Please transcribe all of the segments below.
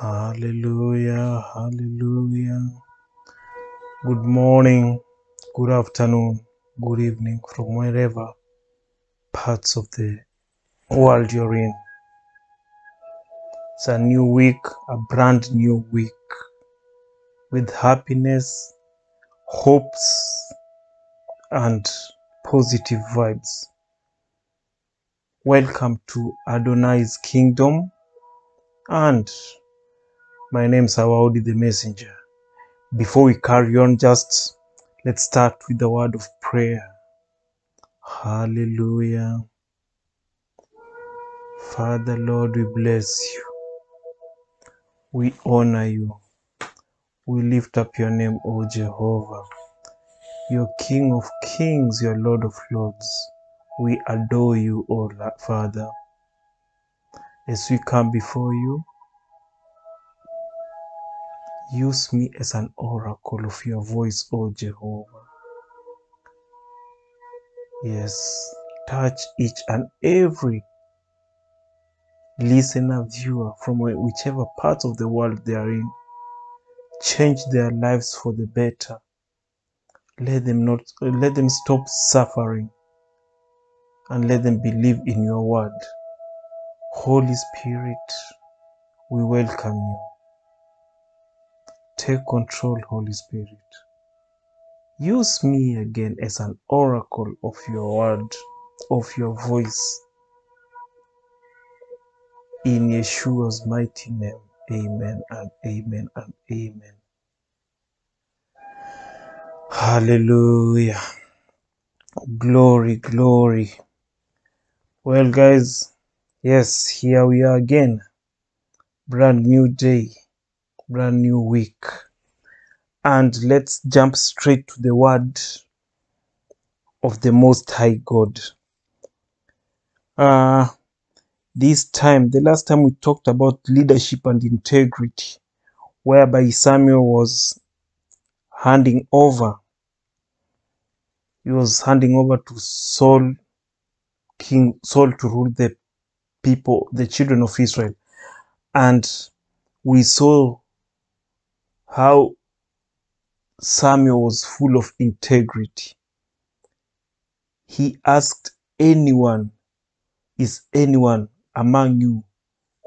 Hallelujah, hallelujah. Good morning, good afternoon, good evening from wherever parts of the world you're in. It's a new week, a brand new week with happiness, hopes, and positive vibes. Welcome to Adonai's Kingdom, and my name is Awaudi the Messenger. Before we carry on, just let's start with the word of prayer. Hallelujah. Father, Lord, we bless you. We honor you. We lift up your name, O Jehovah. You're King of kings, you're Lord of lords. We adore you, O Father. As we come before you, use me as an oracle of your voice, O Jehovah. Yes, touch each and every listener, viewer from whichever part of the world they are in. Change their lives for the better. Let them not let them stop suffering and let them believe in your word. Holy Spirit, we welcome you. Take control, Holy Spirit. Use me again as an oracle of your word, of your voice. In Yeshua's mighty name. Amen and amen and amen. Hallelujah. Glory, glory. Well, guys, yes, here we are again. Brand new day, brand new week. And let's jump straight to the word of the Most High God. Uh, this time, the last time we talked about leadership and integrity, whereby Samuel was handing over, he was handing over to Saul, King Saul to rule the people, the children of Israel. And we saw how Samuel was full of integrity. He asked anyone, Is anyone among you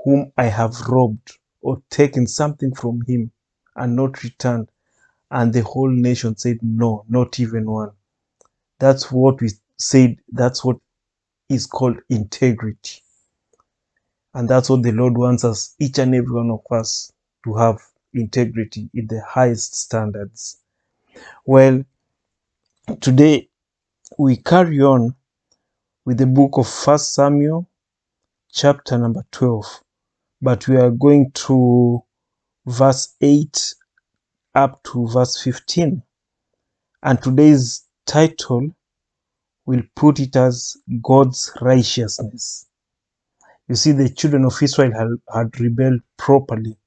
whom I have robbed or taken something from him and not returned? And the whole nation said, No, not even one. That's what we said, that's what is called integrity. And that's what the Lord wants us, each and every one of us, to have integrity in the highest standards. Well, today we carry on with the book of First Samuel, chapter number 12. But we are going to verse 8 up to verse 15. And today's title will put it as God's righteousness. You see, the children of Israel had, had rebelled properly,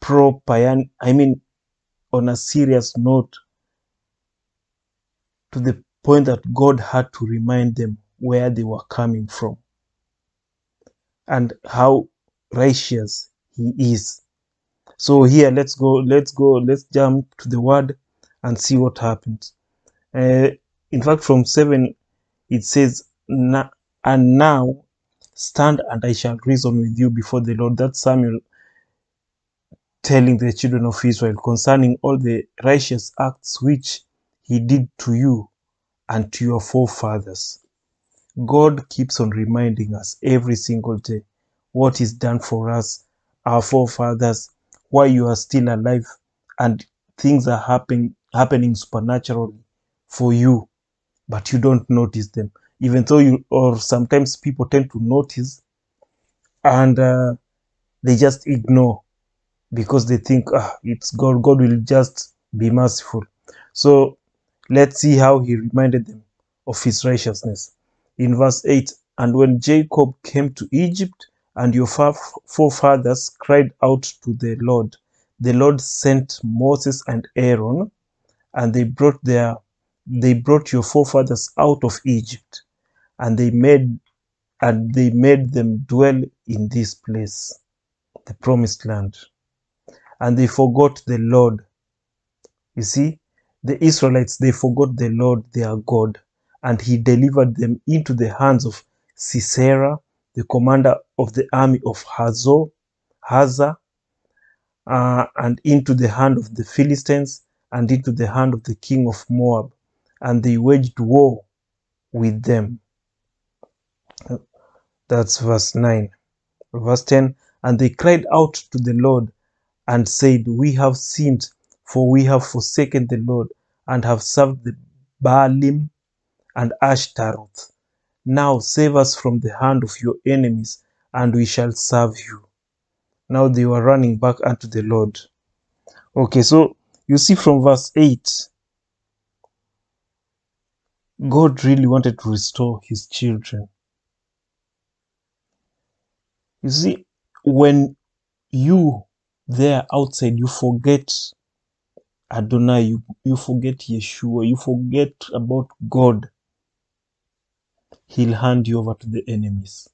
proper, and I mean, on a serious note, to the point that God had to remind them where they were coming from and how righteous He is. So here, let's go, let's go, let's jump to the word and see what happens. Uh, in fact, from 7, it says, "Na- And now stand and I shall reason with you before the Lord. That's Samuel telling the children of Israel concerning all the righteous acts which he did to you and to your forefathers. God keeps on reminding us every single day what is done for us, our forefathers, why you are still alive, and things are happening happening supernaturally for you, but you don't notice them. Even though you or sometimes people tend to notice and uh, they just ignore because they think ah, it's God. God will just be merciful. So let's see how he reminded them of his righteousness. In verse 8, and when Jacob came to Egypt, and your fa- forefathers cried out to the Lord, the Lord sent Moses and Aaron, and they brought their they brought your forefathers out of Egypt, and they made and they made them dwell in this place. the promised land. And they forgot the Lord. You see, the Israelites, they forgot the Lord their God, and he delivered them into the hands of Sisera, the commander of the army of Hazor, Hazar, uh, and into the hand of the Philistines, and into the hand of the king of Moab, and they waged war with them. That's verse 9. Verse 10 And they cried out to the Lord and said, We have sinned, for we have forsaken the Lord and have served the Baalim and Ashtaroth. Now save us from the hand of your enemies, and we shall serve you. Now they were running back unto the Lord. Okay, so you see from verse 8, God really wanted to restore his children. You see, when you there outside, you forget Adonai, you, you forget Yeshua, you forget about God, He'll hand you over to the enemies.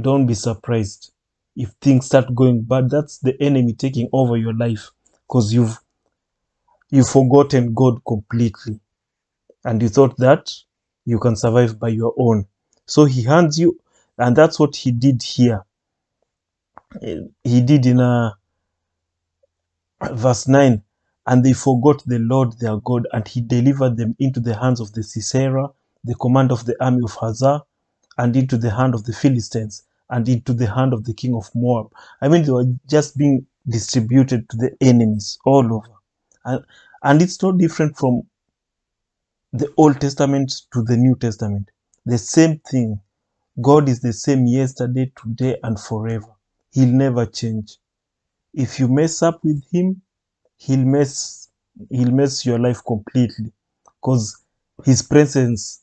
Don't be surprised if things start going bad. That's the enemy taking over your life because you've you've forgotten God completely, and you thought that you can survive by your own. So He hands you, and that's what He did here. He did in a verse 9 and they forgot the lord their god and he delivered them into the hands of the sisera the command of the army of hazar and into the hand of the philistines and into the hand of the king of moab. I mean they were just being distributed to the enemies all over. And, and it's no different from the old testament to the new testament. The same thing. God is the same yesterday today and forever. He'll never change if you mess up with him he'll mess he'll mess your life completely because his presence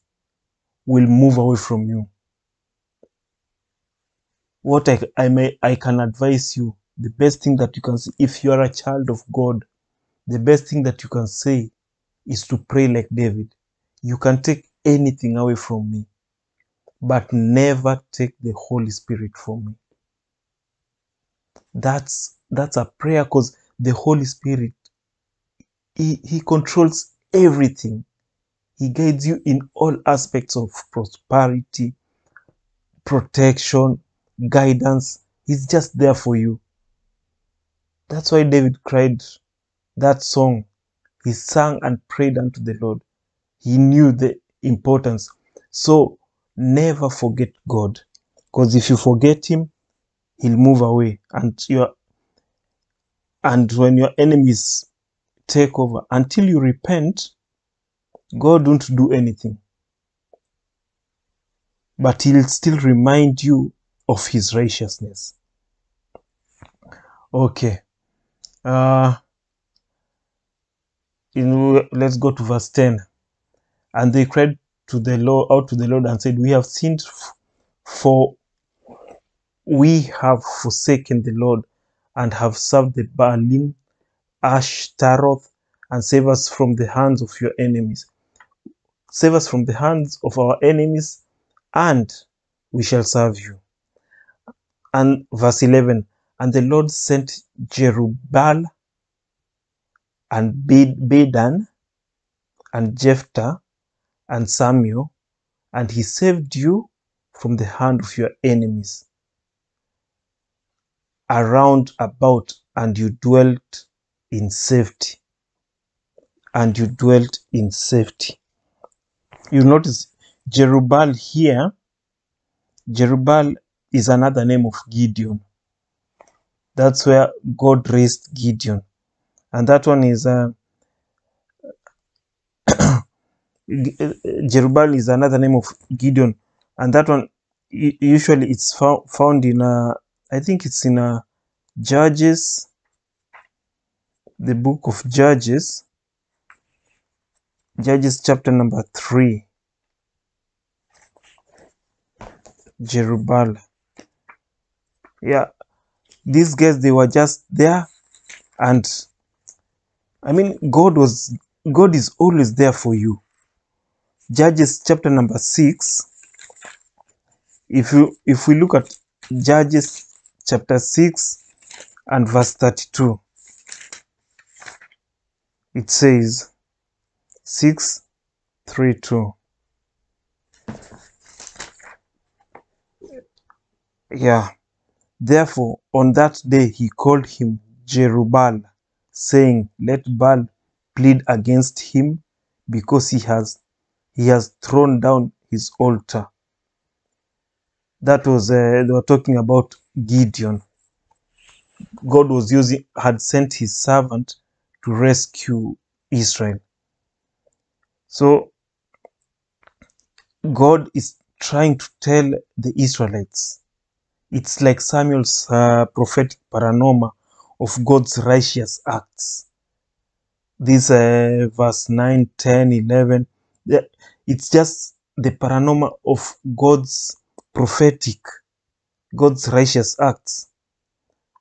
will move away from you. What I, I may i can advise you the best thing that you can say if you are a child of god the best thing that you can say is to pray like david. You can take anything away from me but never take the holy spirit from me. That's that's a prayer because the holy spirit he, he controls everything. He guides you in all aspects of prosperity protection guidance. He's just there for you. That's why david cried that song. He sang and prayed unto the lord. He knew the importance. So never forget god because if you forget him he'll move away and your and when your enemies take over until you repent god won't do anything. But he'll still remind you of his righteousness. Okay. Uh in, let's go to verse 10 and they cried to the lord out to the lord and said we have sinned for we have forsaken the Lord and have served the Baalim, Ashtaroth, and save us from the hands of your enemies. Save us from the hands of our enemies, and we shall serve you. And verse 11 And the Lord sent Jerubbaal and Bed- Bedan and Jephthah and Samuel, and he saved you from the hand of your enemies around about, and you dwelt in safety. And you dwelt in safety. You notice jerubal here, jerubal is another name of Gideon. That's where God raised Gideon. And that one is uh, jerubal is another name of Gideon. And that one usually it's found in uh, I think it's in uh, Judges, the book of Judges, Judges chapter number 3, Jerubbaal. Yeah, these guys, they were just there. And I mean, God was, God is always there for you. Judges chapter number 6, if you, if we look at Judges chapter 6 and verse 32. It says 6 3 2. Yeah. Therefore, on that day he called him Jerubbaal, saying, Let Baal plead against him, because he has he has thrown down his altar. That was uh, they were talking about Gideon. God was using had sent his servant to rescue Israel. So God is trying to tell the Israelites. It's like Samuel's uh, prophetic panorama of God's righteous acts. This uh, verse 9, 10, 11, it's just the panorama of God's prophetic, God's righteous acts.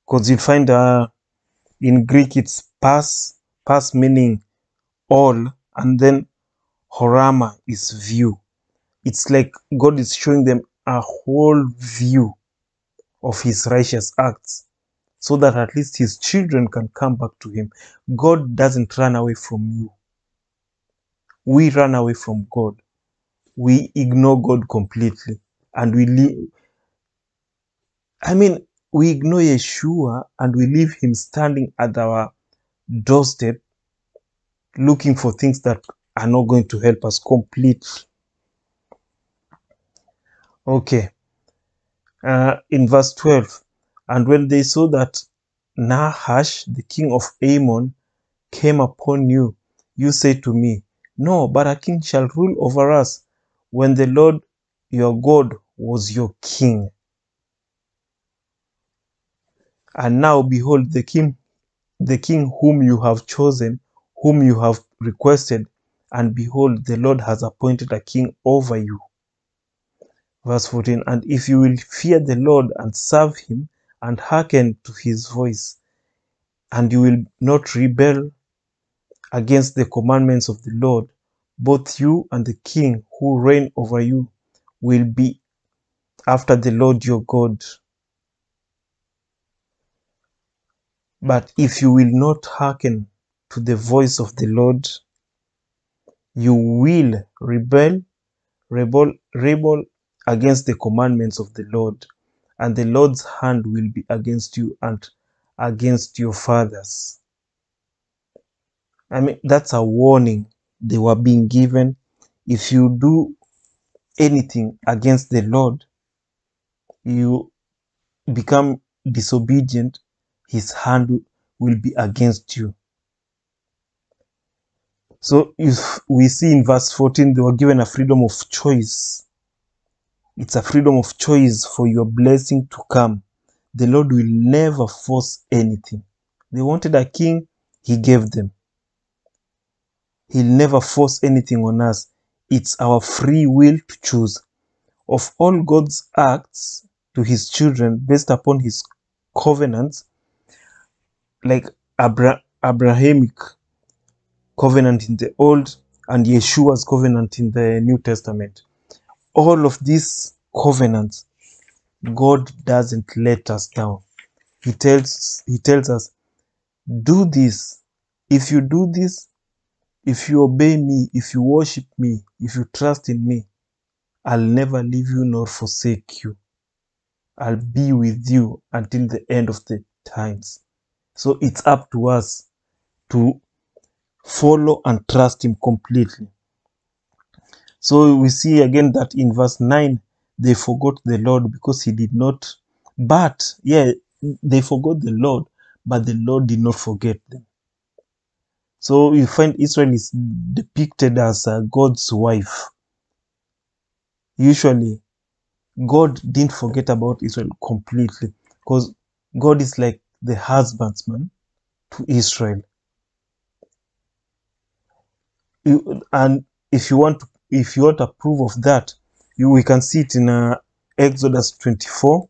Because you find uh, in Greek it's pas, pas meaning all, and then horama is view. It's like God is showing them a whole view of his righteous acts so that at least his children can come back to him. God doesn't run away from you. We run away from God. We ignore God completely and we leave. I mean, we ignore Yeshua and we leave him standing at our doorstep looking for things that are not going to help us complete. Okay. Uh, in verse 12, and when they saw that Nahash, the king of Ammon, came upon you, you say to me, No, but a king shall rule over us, when the Lord your God was your king. And now behold, the king, the king whom you have chosen, whom you have requested, and behold, the Lord has appointed a king over you. Verse 14 And if you will fear the Lord and serve him and hearken to his voice, and you will not rebel against the commandments of the Lord, both you and the king who reign over you will be after the Lord your God. But if you will not hearken to the voice of the Lord, you will rebel, rebel, rebel against the commandments of the Lord, and the Lord's hand will be against you and against your fathers. I mean, that's a warning they were being given. If you do anything against the Lord, you become disobedient, his hand will be against you. So if we see in verse 14, they were given a freedom of choice. It's a freedom of choice for your blessing to come. The Lord will never force anything. They wanted a king, he gave them. He'll never force anything on us. It's our free will to choose. Of all God's acts to his children based upon his covenants, like Abra- Abrahamic covenant in the Old and Yeshua's covenant in the New Testament. All of these covenants, God doesn't let us down. He tells He tells us, do this. If you do this, if you obey me, if you worship me, if you trust in me, I'll never leave you nor forsake you. I'll be with you until the end of the times. So it's up to us to follow and trust him completely. So we see again that in verse 9, they forgot the Lord because he did not, but yeah, they forgot the Lord, but the Lord did not forget them. So we find Israel is depicted as uh, God's wife. Usually, God didn't forget about Israel completely because God is like the husbandman to Israel. You- and if you want to, if you want to approve of that, you we can see it in uh, Exodus 24,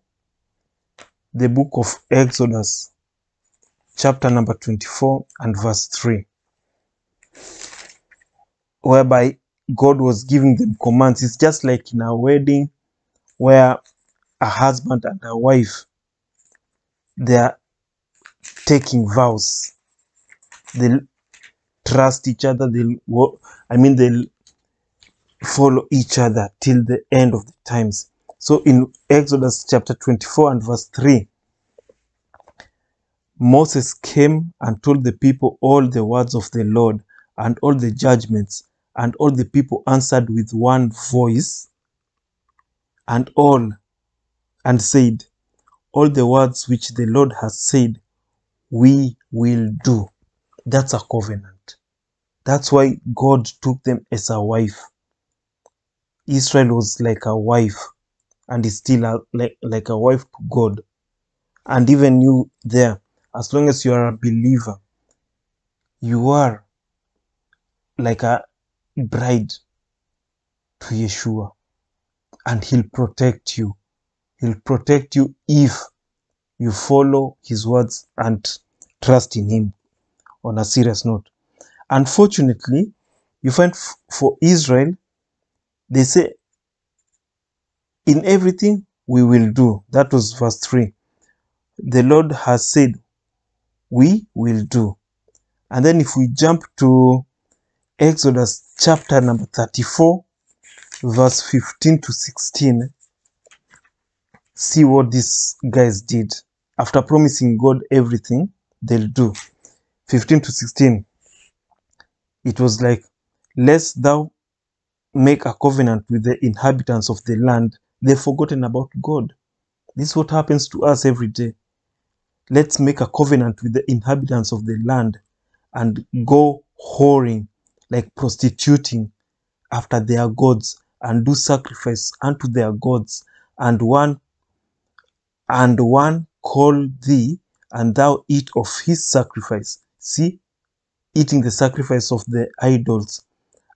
the book of Exodus, chapter number 24 and verse 3, whereby God was giving them commands. It's just like in a wedding where a husband and a wife they are taking vows. They'll trust each other. They'll, I mean, they'll follow each other till the end of the times. So in Exodus chapter 24 and verse 3, Moses came and told the people all the words of the Lord and all the judgments, and all the people answered with one voice and all and said, All the words which the Lord has said, we will do. That's a covenant. That's why God took them as a wife. Israel was like a wife and is still a, like, like a wife to God. And even you there, as long as you are a believer, you are like a bride to Yeshua. And He'll protect you. He'll protect you if you follow His words and trust in Him on a serious note. Unfortunately, you find for Israel, they say, In everything we will do. That was verse 3. The Lord has said, We will do. And then if we jump to Exodus chapter number 34, verse 15 to 16, see what these guys did. After promising God everything, they'll do. 15 to 16, it was like, Lest thou make a covenant with the inhabitants of the land, they've forgotten about God. This is what happens to us every day. Let's make a covenant with the inhabitants of the land and go whoring, like prostituting after their gods, and do sacrifice unto their gods, and one and one call thee, and thou eat of his sacrifice. See, eating the sacrifice of the idols,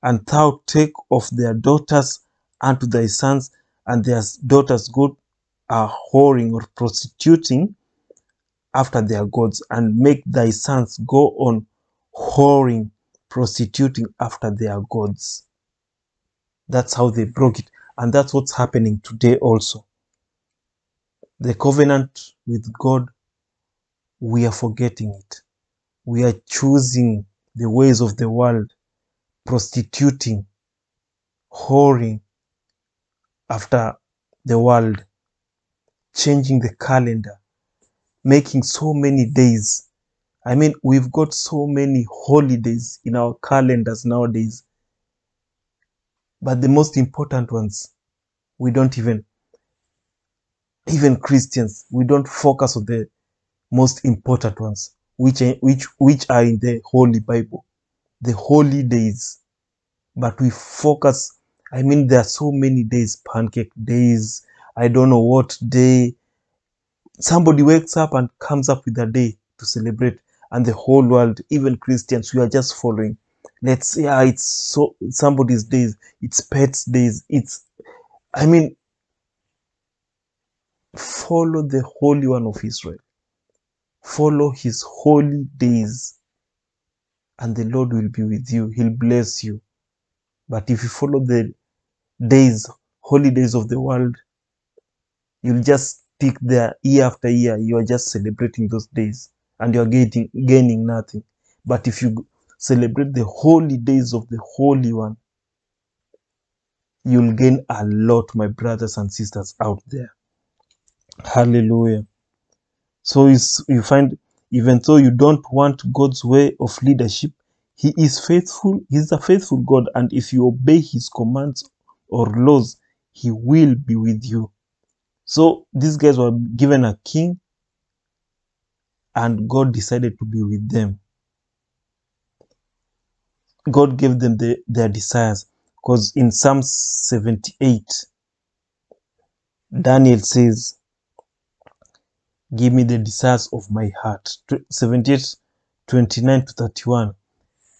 and thou take of their daughters unto thy sons, and their daughters go a whoring or prostituting after their gods, and make thy sons go on whoring, prostituting after their gods. That's how they broke it. And that's what's happening today also. The covenant with God, we are forgetting it. We are choosing the ways of the world, prostituting, whoring after the world, changing the calendar, making so many days. I mean, we've got so many holidays in our calendars nowadays. But the most important ones, we don't even, even Christians, we don't focus on the most important ones, which, which, which are in the Holy Bible, the holy days. But we focus, I mean, there are so many days, pancake days, I don't know what day. Somebody wakes up and comes up with a day to celebrate, and the whole world, even Christians, we are just following. Let's, yeah, it's so somebody's days, it's pets' days, it's, I mean, follow the Holy One of Israel, follow his holy days, and the Lord will be with you. He'll bless you. But if you follow the days, holy days of the world, you'll just stick there year after year. You are just celebrating those days and you're getting gaining nothing. But if you celebrate the holy days of the Holy One, you'll gain a lot, my brothers and sisters out there. Hallelujah. So you find, even though you don't want God's way of leadership, He is faithful. He's a faithful God. And if you obey His commands or laws, He will be with you. So these guys were given a king, and God decided to be with them. God gave them the, their desires. Because in Psalm 78, Daniel says, Give me the desires of my heart. 78, 29 to 31.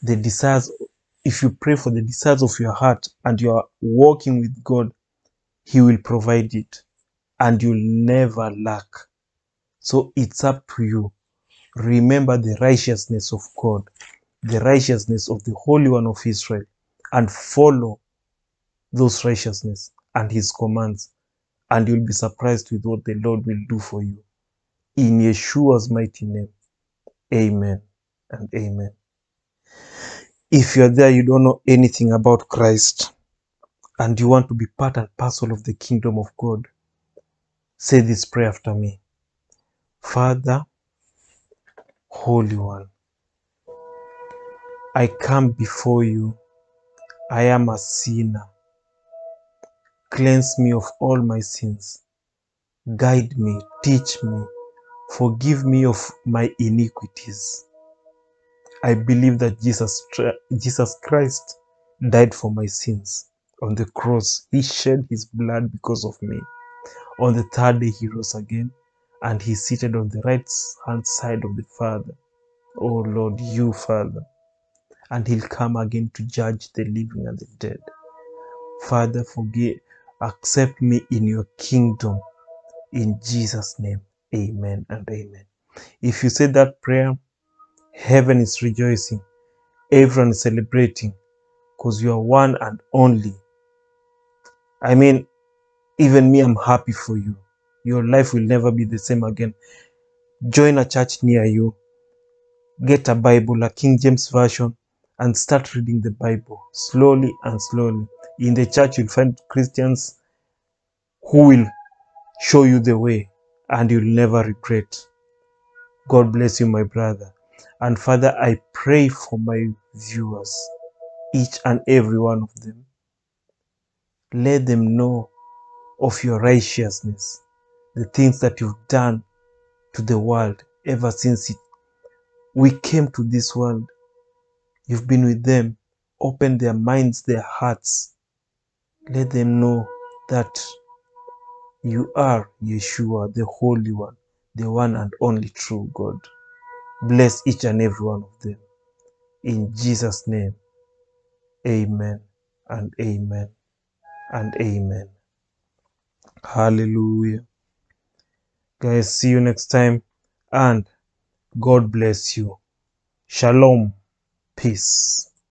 The desires, if you pray for the desires of your heart and you are walking with God, He will provide it and you'll never lack. So it's up to you. Remember the righteousness of God, the righteousness of the Holy One of Israel, and follow those righteousness and His commands, and you'll be surprised with what the Lord will do for you. In Yeshua's mighty name. Amen and amen. If you're there, you don't know anything about Christ, and you want to be part and parcel of the kingdom of God, say this prayer after me Father, Holy One, I come before you. I am a sinner. Cleanse me of all my sins. Guide me, teach me, forgive me of my iniquities. I believe that Jesus, Jesus Christ died for my sins on the cross. He shed his blood because of me. On the third day, he rose again and he seated on the right hand side of the Father. Oh Lord, you, Father. And he'll come again to judge the living and the dead. Father, forgive, accept me in your kingdom. In Jesus' name, amen and amen. If you said that prayer, heaven is rejoicing. Everyone is celebrating because you are one and only. I mean, even me, I'm happy for you. Your life will never be the same again. Join a church near you, get a Bible, a King James Version, and start reading the Bible slowly and slowly. In the church, you'll find Christians who will show you the way and you'll never regret. God bless you, my brother. And Father, I pray for my viewers, each and every one of them. Let them know of your righteousness, the things that you've done to the world ever since it, we came to this world. You've been with them. Open their minds, their hearts. Let them know that you are Yeshua, the Holy One, the one and only true God. Bless each and every one of them. In Jesus' name, amen and amen and amen. Hallelujah. Guys, see you next time and God bless you. Shalom. Peace.